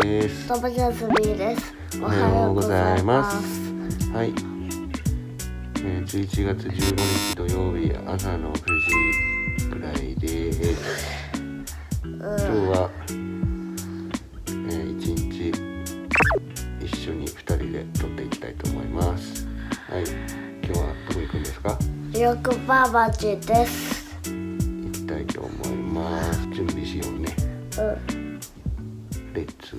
です。おはようございます。はい、えー、11月15日土曜日朝の9時くらいです。うん。今日は、えー、一日一緒に2人で撮っていきたいと思います。はい。今日はどこ行くんですか？よくばばちです。行きたいと思います。準備しようね。うん。レッツ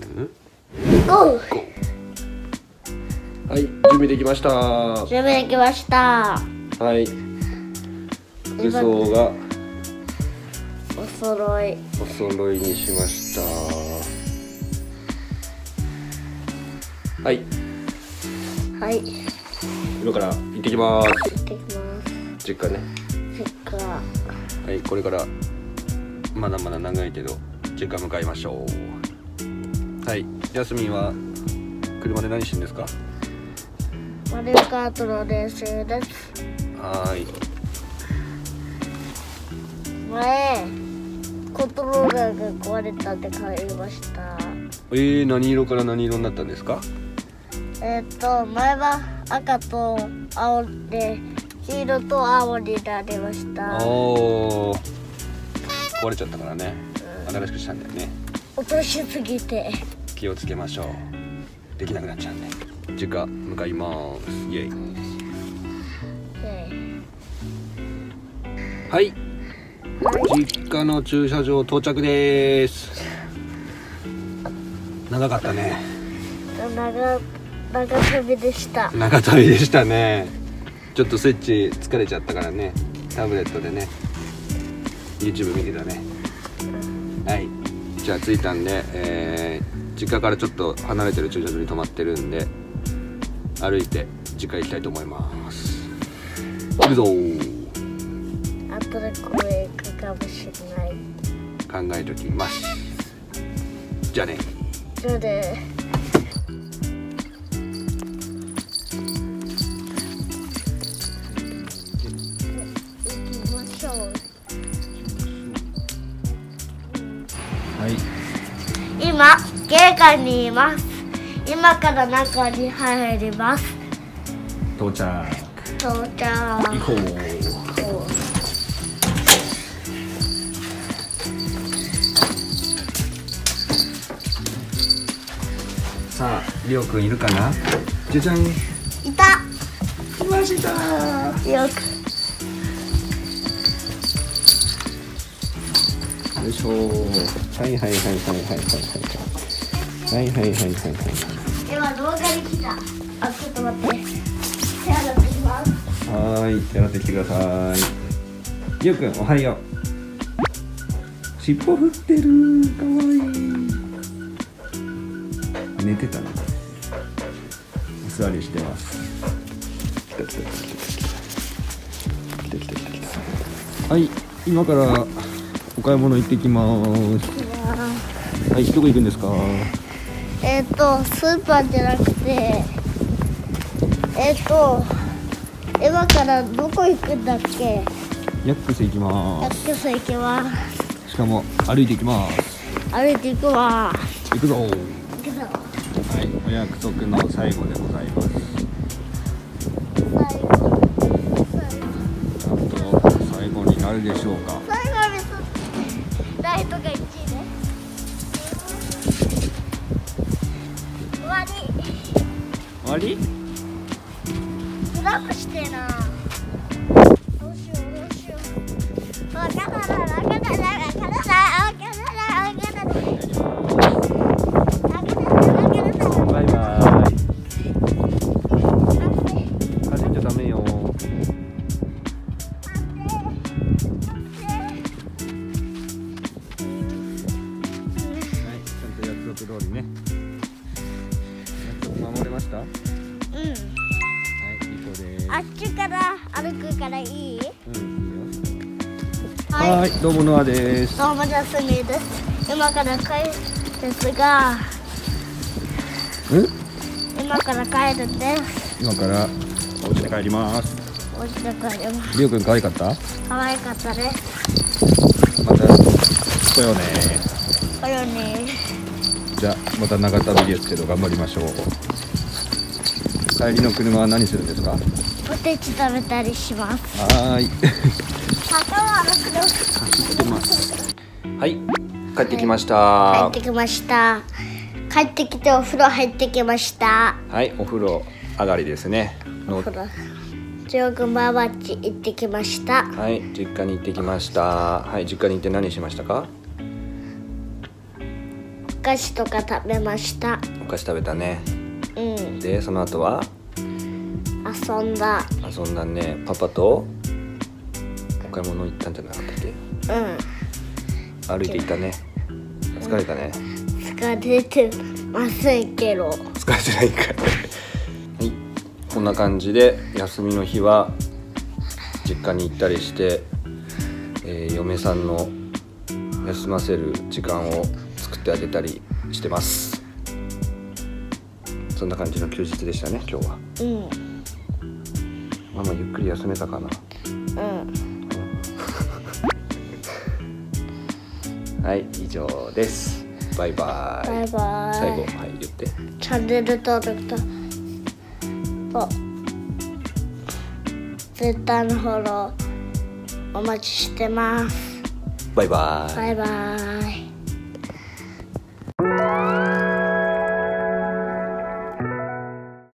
ゴー。はい準備できましたは準備できました。い服装がお揃い。お揃いにしましたはいはい。今から行ってきます行ってきます。実家ねせっか。はいこれからまだまだ長いけど実家向かいましょうはいやすみんは車で何してんですか？マリオカートの練習です。はーい前。コントローラーが壊れたって買いました。えー、何色から何色になったんですか？えっ、と前は赤と青で黄色と青になりました。おー壊れちゃったからね新しくしたんだよね落としすぎて。気をつけましょう。できなくなっちゃうんで。実家向かいます。イエイ。はい。実家の駐車場到着です。長かったね。長長旅でした。長旅でしたね。ちょっとスイッチ疲れちゃったからね。タブレットでね。YouTube 見てたね。はい。じゃあ着いたんで、えー実家からちょっと離れてる駐車場に止まってるんで歩いて実家行きたいと思います行くぞー後で公園行くかもしれない？考えときますじゃあねそれで。行きましょう。はい今？玄関にいます。今から中に入ります。到着到着。行こうさありょうくんいるかな？じゃじゃんいた。来ましたよく。よいしょはいはいはいはいはいはいはいはいはいはいはい今動画に来た。あ、ちょっと待って。手洗ってきます。はーい手洗ってきてください。りょうくんおはよう。尻尾振ってる。かわいい。寝てたね。お座りしてます。来た来た来た来た来た来た来た来たはい今からお買い物行ってきますはいどこ行くんですかえっ、とスーパーじゃなくてえっ、と今からどこ行くんだっけ？ヤックス行きまヤックス行きます。すしかも歩いて行きます。歩いて行くわ。行くぞ。行くぞ。はいお約束の最後でございます。最後。最後になるでしょうか。最後にそライトが1り？スラップしてえな。どうしようどうしようわかんないわかんないわかんないわかんないわかんないわかんないバイバイ。走っちゃダメよはいちゃんと約束通りね約束守れましたはいうん。いい子です。あっちから歩くからいい？うんいいよ。ははいどうもノアです。どうもジャスミンです今から帰るんですが。うん？今から帰るんです。今から？お家に帰ります。お家で帰ります。りょうくん可愛かった？可愛かったです。また。来ようね。これをね。じじゃあまた長旅ですけど頑張りましょう帰りの車は何するんですか？はポテチ食べたりします。ーい。坂は歩くはい。帰ってきまし帰たってきました。帰ってきてお風呂入ってきました。はいお風呂上がりですね。のお風呂。バッチ行ってきました。はい実家に行ってきました。はい実家に行って何しましたか？お菓子とか食べました。お菓子食べたねうん。でその後は？遊んだ。遊んだね。パパとお買い物行ったんじゃなかったっけ？うん。歩いて行ったね。疲れたね。疲れてませんけど。疲れてないか はい。こんな感じで休みの日は実家に行ったりして、えー嫁さんの休ませる時間を作ってあげたりしてますそんな感じの休日でしたね今日は。うん。ママゆっくり休めたかな。うん。はい以上です。バイバイ。バイバイ。最後はい言って。チャンネル登録ととツイッターのフォローお待ちしてます。バイバイ。バイバイ